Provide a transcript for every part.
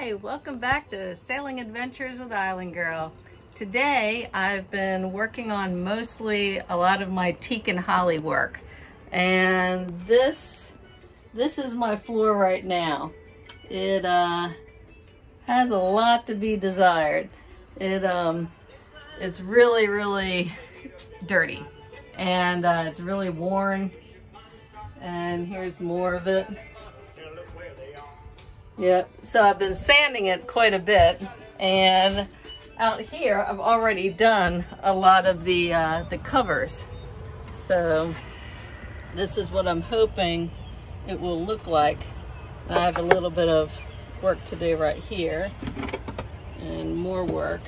Hi, welcome back to Sailing Adventures with Island Girl. Today I've been working on mostly a lot of my teak and holly work. And this, this is my floor right now. It uh, has a lot to be desired. It um, It's really, really dirty. And uh, it's really worn. And here's more of it. Yep, so I've been sanding it quite a bit and out here I've already done a lot of the, uh, the covers. So this is what I'm hoping it will look like. I have a little bit of work to do right here and more work.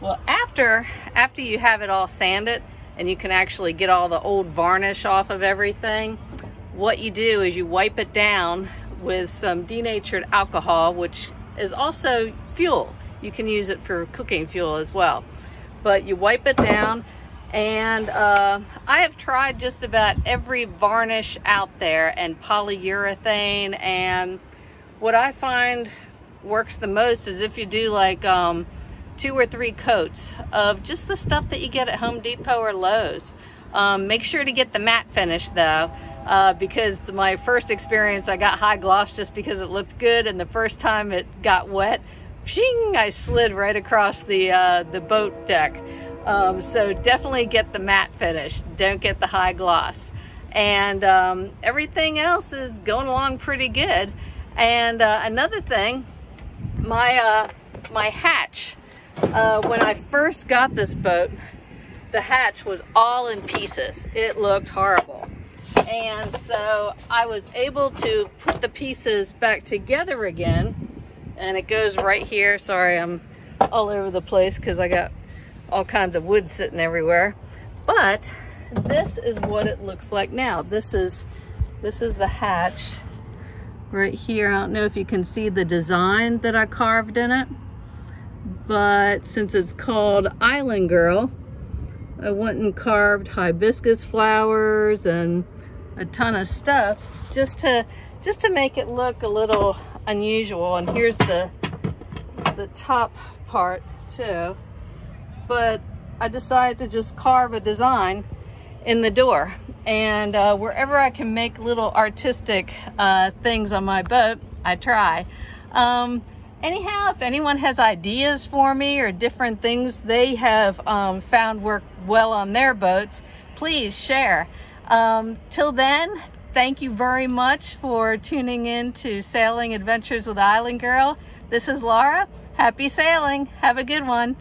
Well, after, after you have it all sanded and you can actually get all the old varnish off of everything, what you do is you wipe it down with some denatured alcohol, which is also fuel. You can use it for cooking fuel as well. But you wipe it down and uh, I have tried just about every varnish out there and polyurethane and what I find works the most is if you do like um, two or three coats of just the stuff that you get at Home Depot or Lowe's. Um, make sure to get the matte finish though uh, because my first experience I got high gloss just because it looked good and the first time it got wet, shing, I slid right across the, uh, the boat deck. Um, so definitely get the matte finish, don't get the high gloss. And um, everything else is going along pretty good. And uh, another thing, my, uh, my hatch, uh, when I first got this boat, the hatch was all in pieces. It looked horrible. And so I was able to put the pieces back together again. And it goes right here. Sorry, I'm all over the place because I got all kinds of wood sitting everywhere. But this is what it looks like now. This is this is the hatch right here. I don't know if you can see the design that I carved in it. But since it's called Island Girl, I went and carved hibiscus flowers and a ton of stuff just to just to make it look a little unusual. And here's the the top part too. But I decided to just carve a design in the door. And uh, wherever I can make little artistic uh, things on my boat I try. Um, anyhow if anyone has ideas for me or different things they have um, found work well on their boats please share um, till then, thank you very much for tuning in to Sailing Adventures with Island Girl. This is Laura. Happy sailing. Have a good one.